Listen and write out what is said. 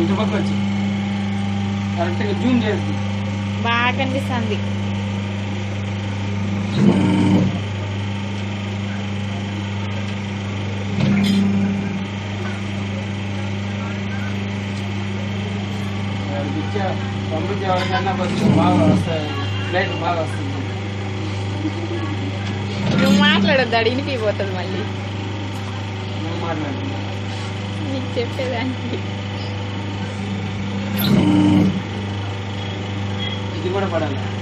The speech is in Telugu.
ఇంటి పక్క వచ్చి. కరెక్ట్గా జూమ్ చేస్తుంది బాగా కనిపిస్తుంది. పంపించే కొంచెం బాగా వస్తాయి. బాగా వస్తుంది. నువ్వు మాట్లాడొద్దు అడిగినకి పోతుంది మళ్ళీ. నువ్వు మాట్లాడుతున్నా నీకు చెప్పేదానికి. ¿Y qué para parar?